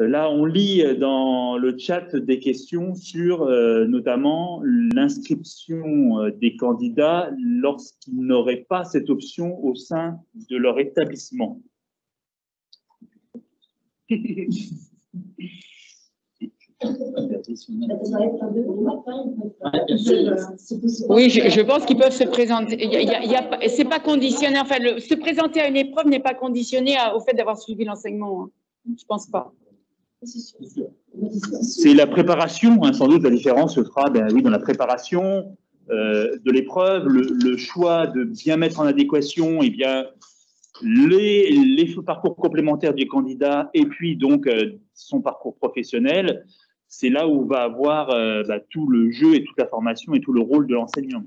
Euh, là, on lit dans le chat des questions sur euh, notamment l'inscription euh, des candidats lorsqu'ils n'auraient pas cette option au sein de leur établissement. Oui, je, pense qu'ils peuvent se présenter. C'est pas conditionné. Enfin, se présenter à une épreuve n'est pas conditionné au fait d'avoir suivi l'enseignement. Hein. Je pense pas. C'est la préparation, hein, sans doute la différence se fera ben, oui, dans la préparation euh, de l'épreuve, le, choix de bien mettre en adéquation eh bien, les, les, parcours complémentaires du candidat et puis donc euh, son parcours professionnel, c'est là où va avoir euh, bah, tout le jeu et toute la formation et tout le rôle de l'enseignant.